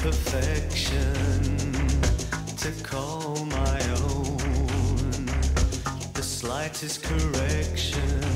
perfection to call my own. The slightest correction.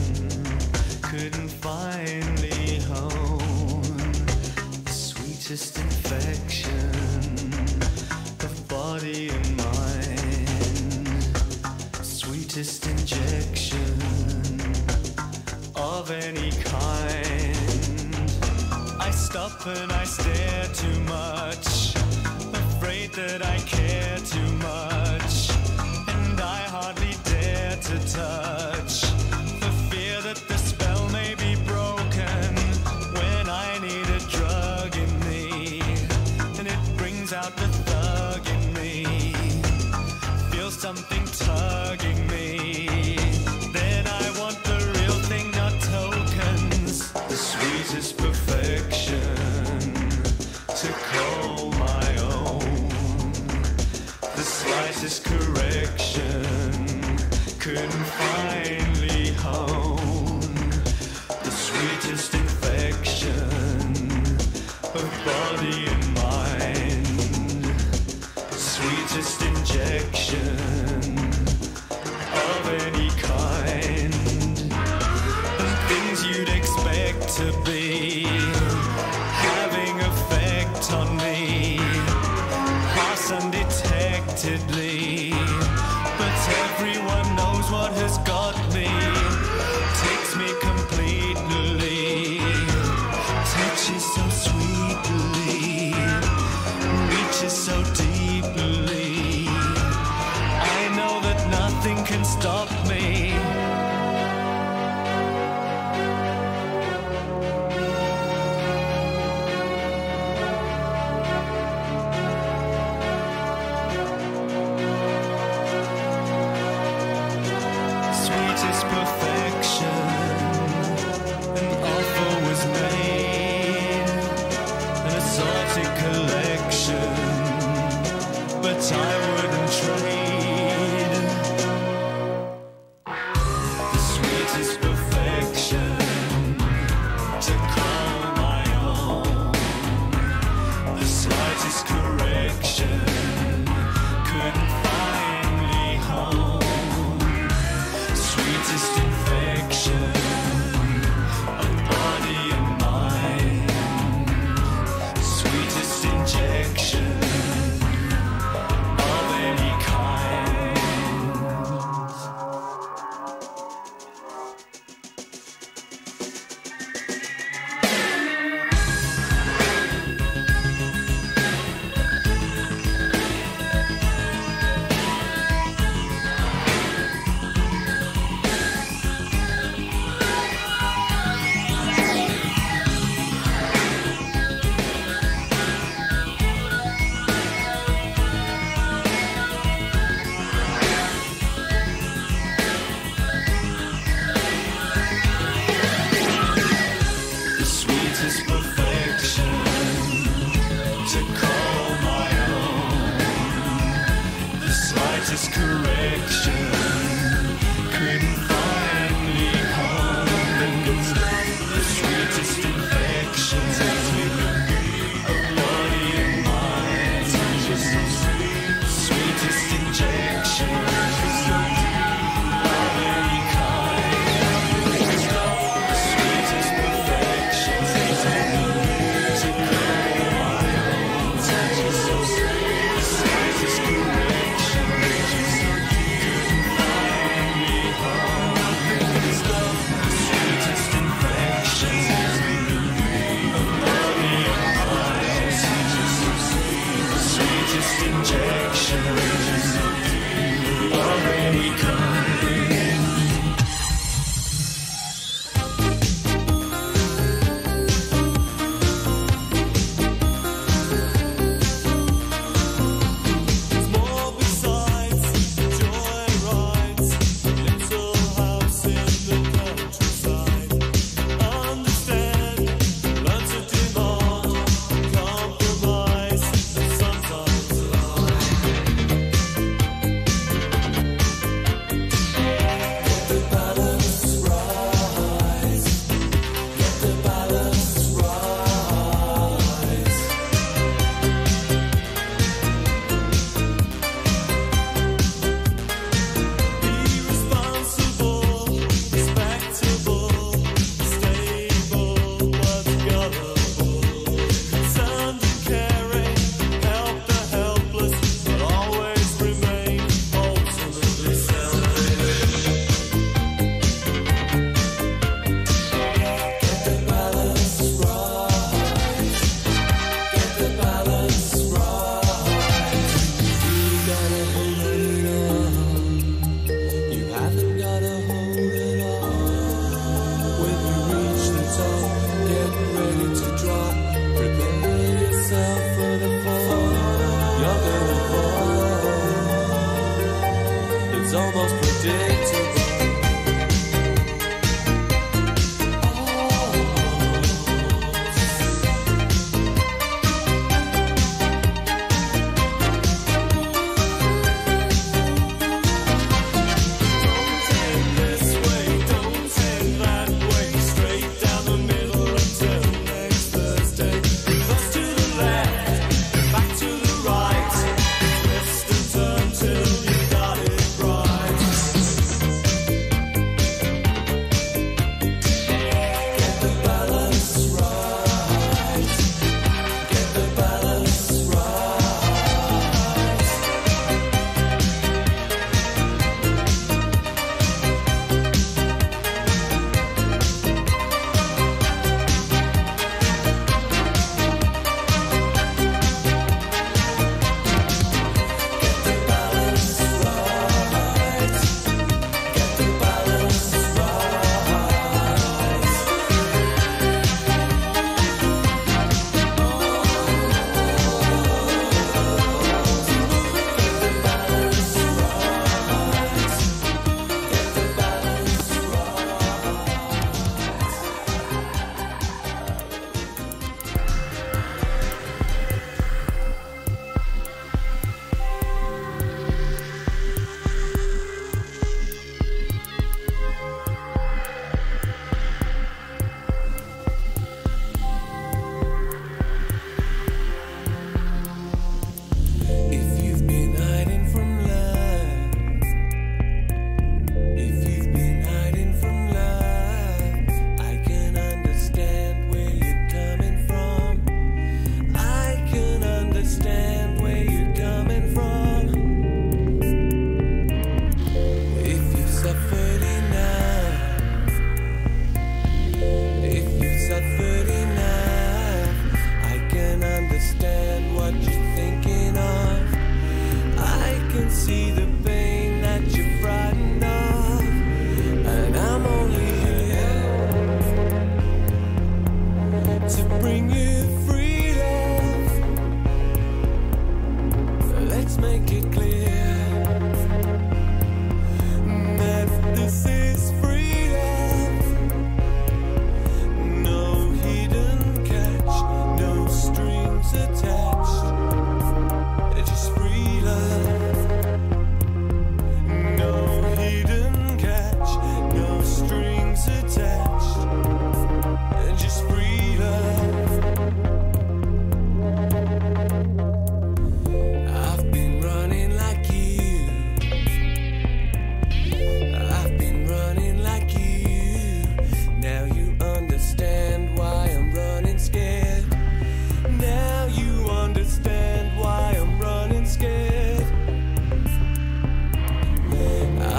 often I stare too much, afraid that I care too much, and I hardly dare to touch.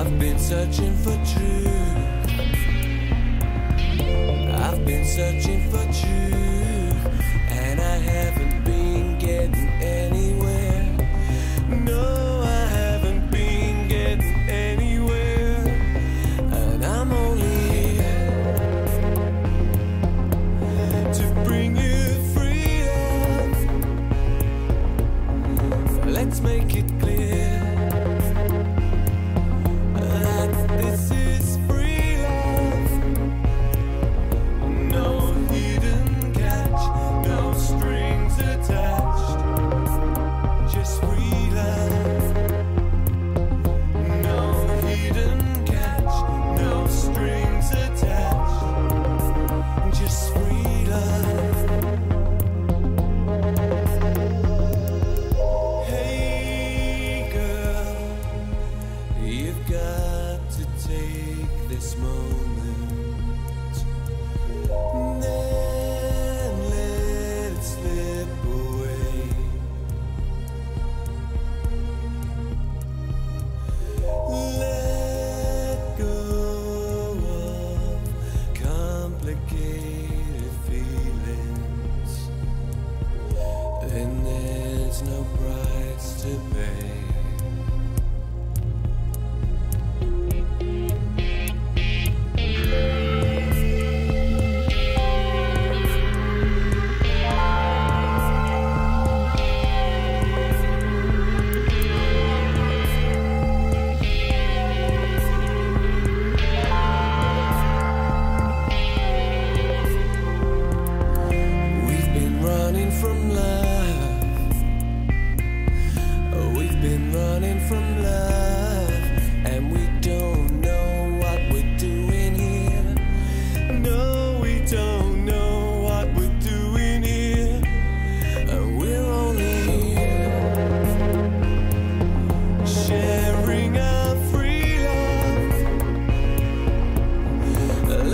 I've been searching for truth. I've been searching for truth, and I haven't been getting.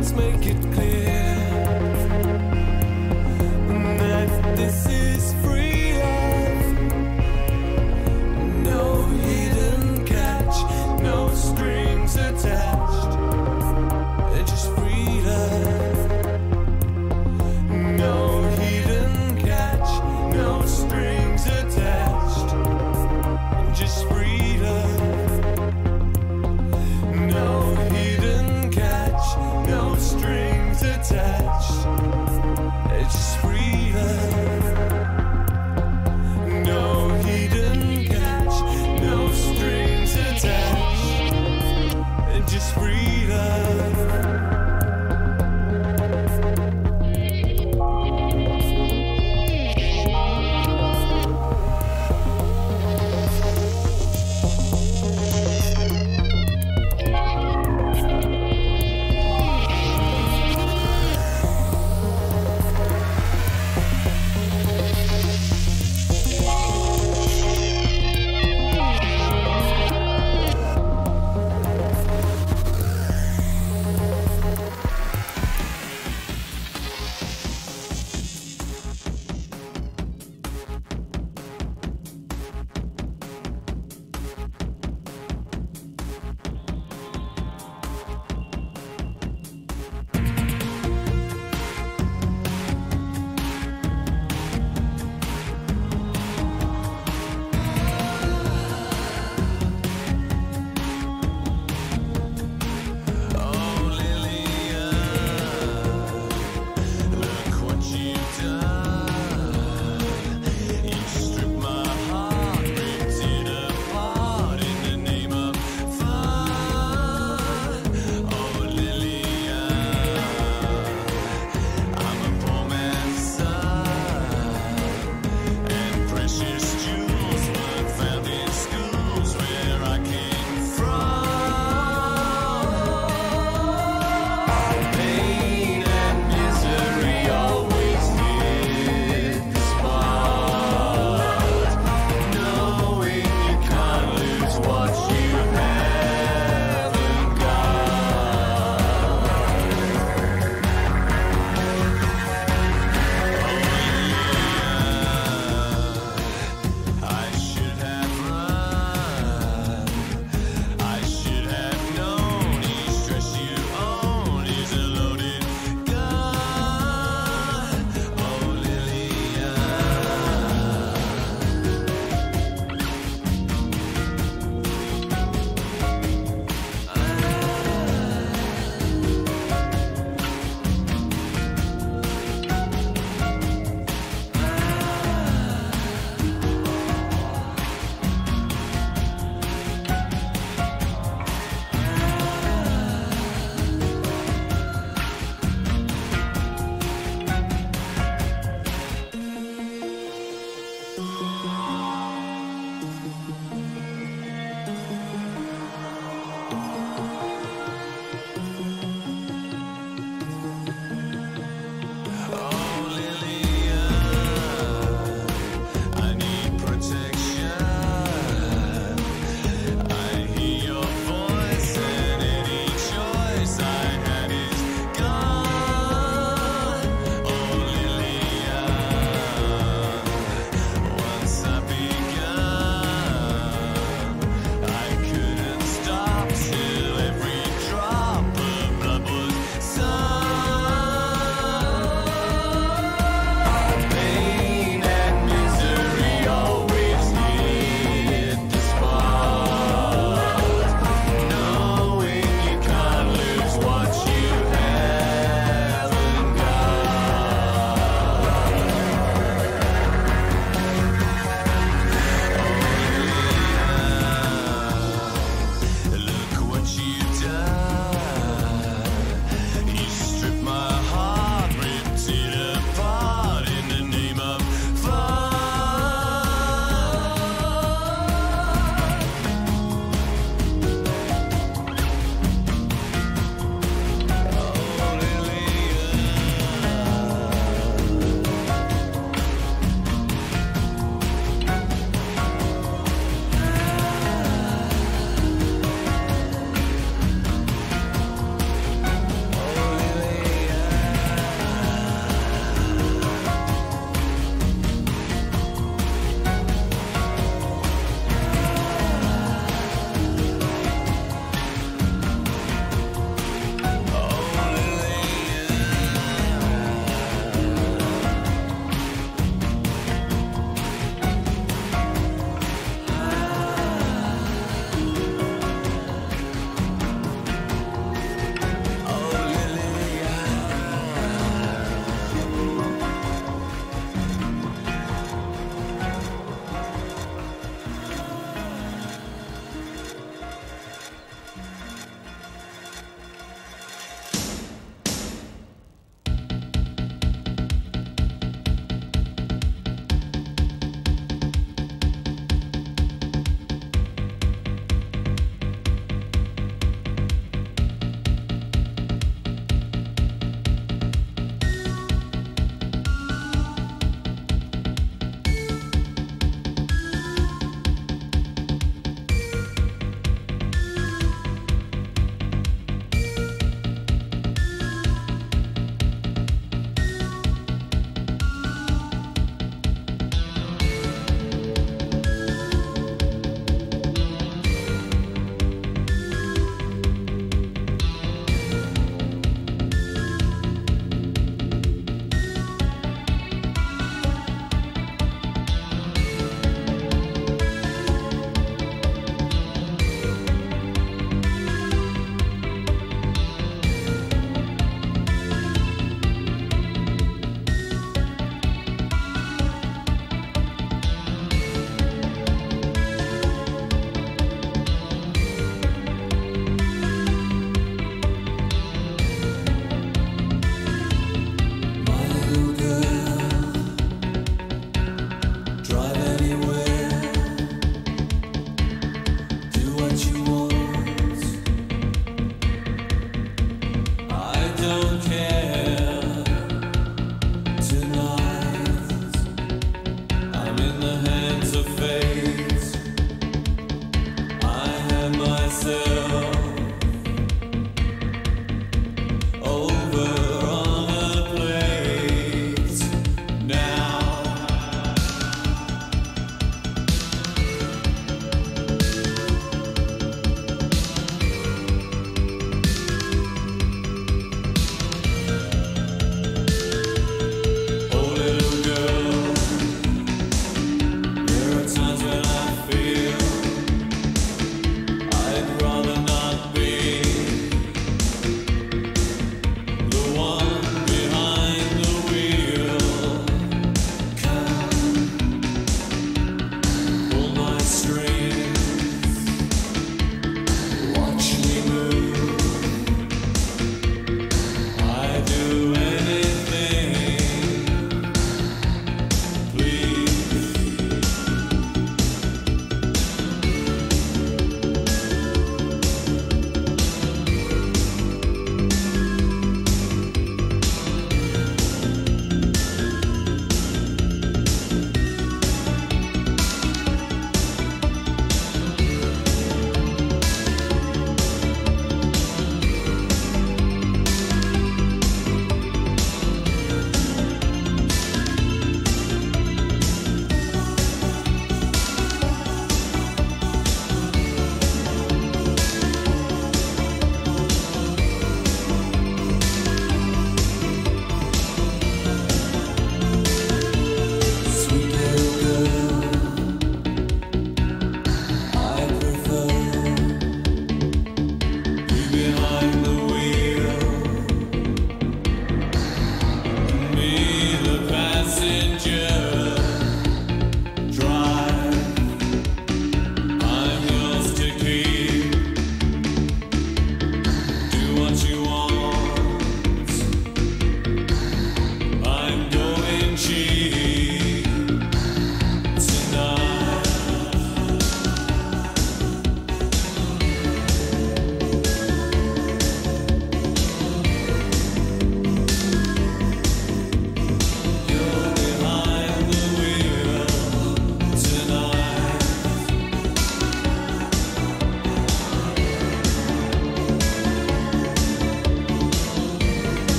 let's make it clear.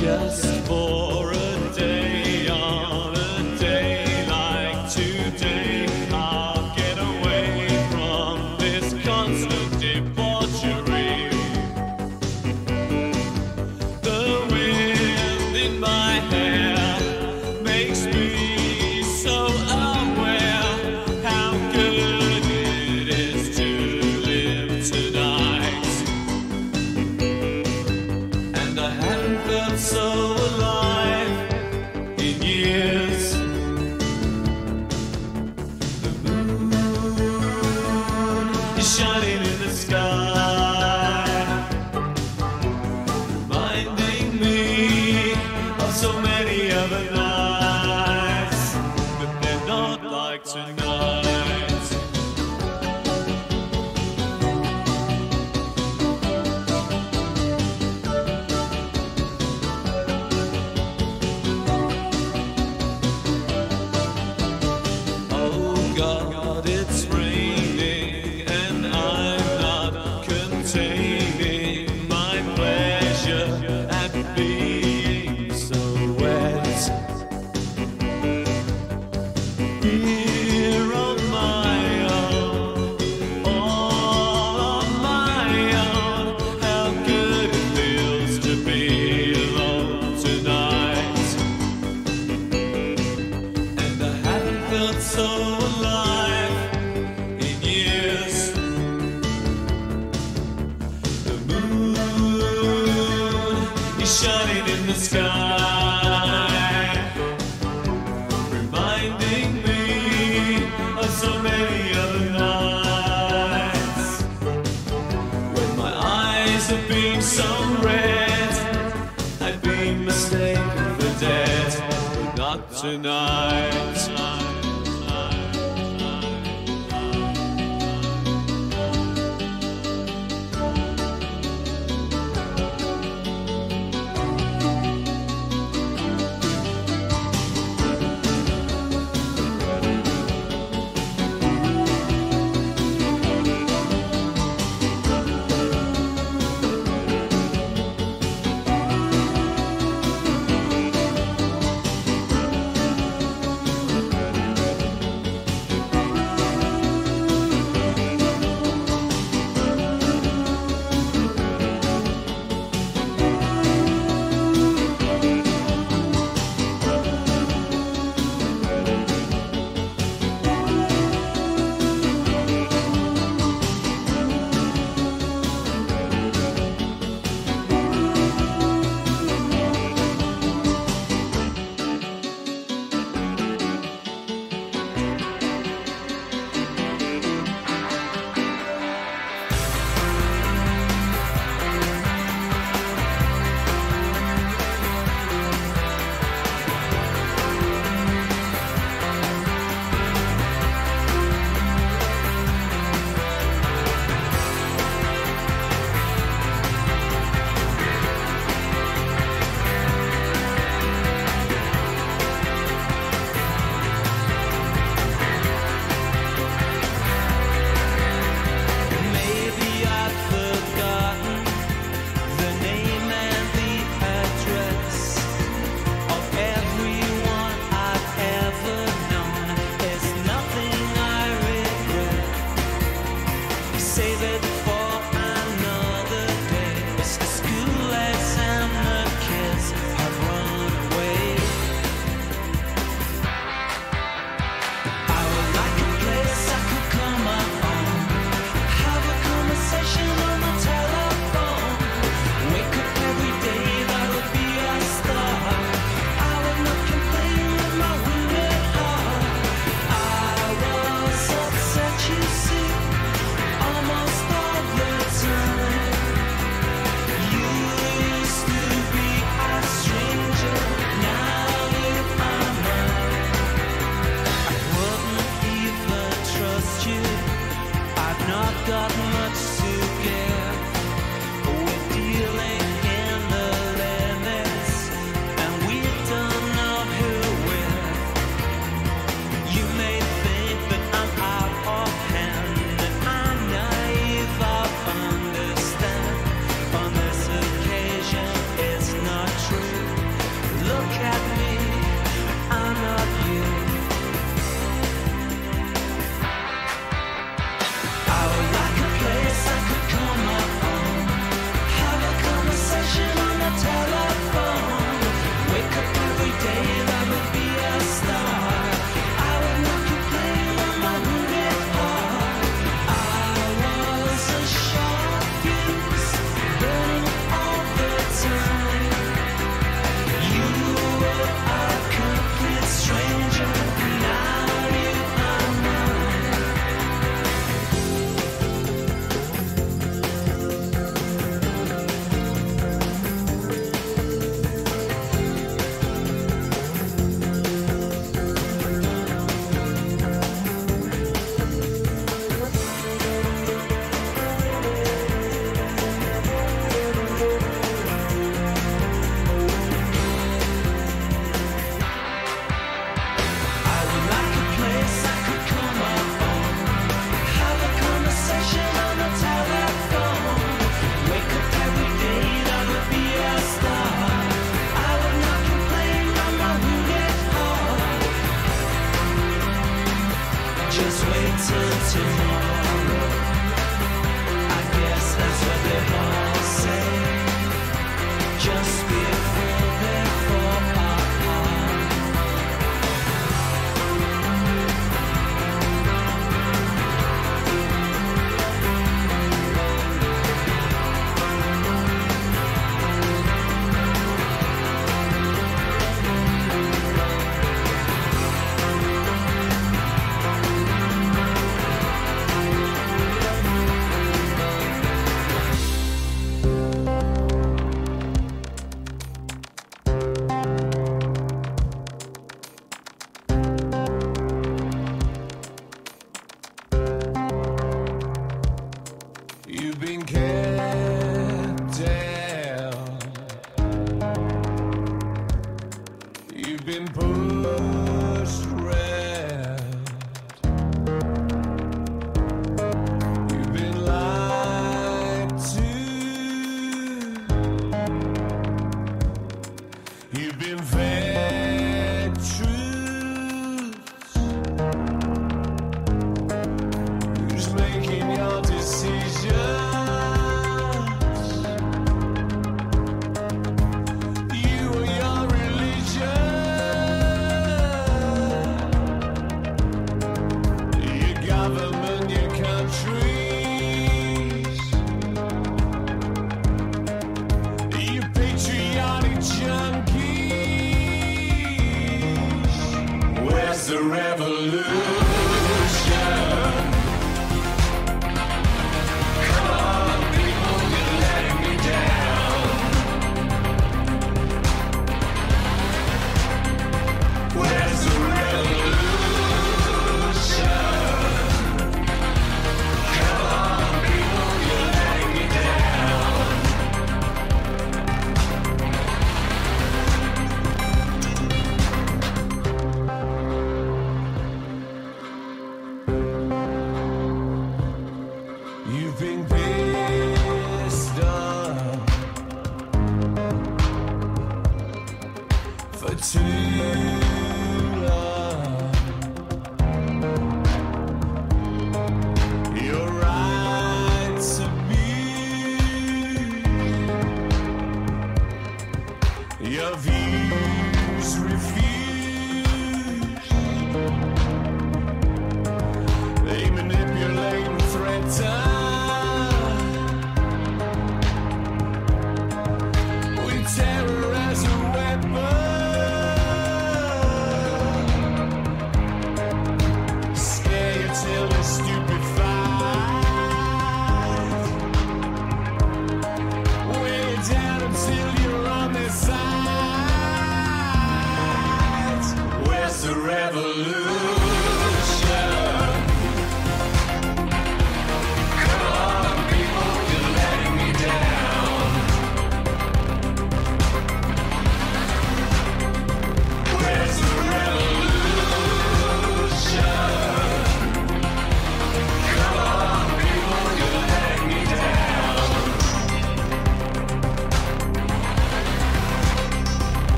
Just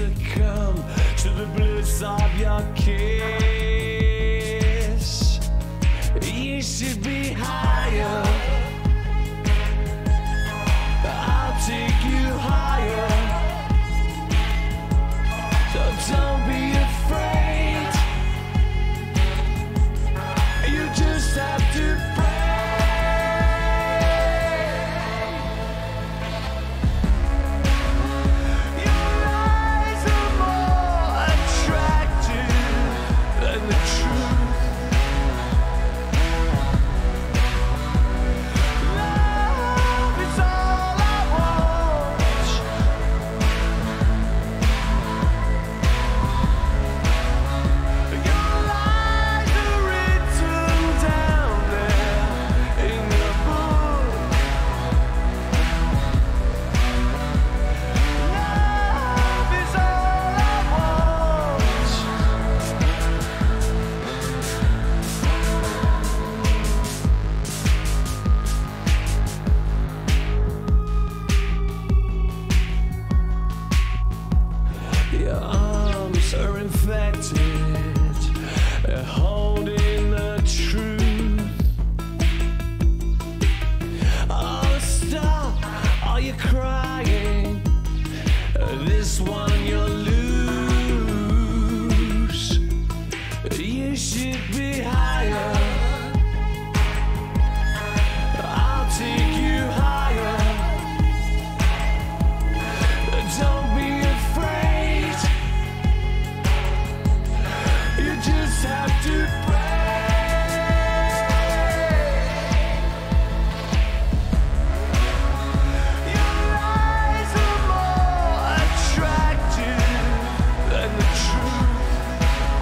succumb to the bliss of your kiss. You should be higher. I'll take you higher. So don't be.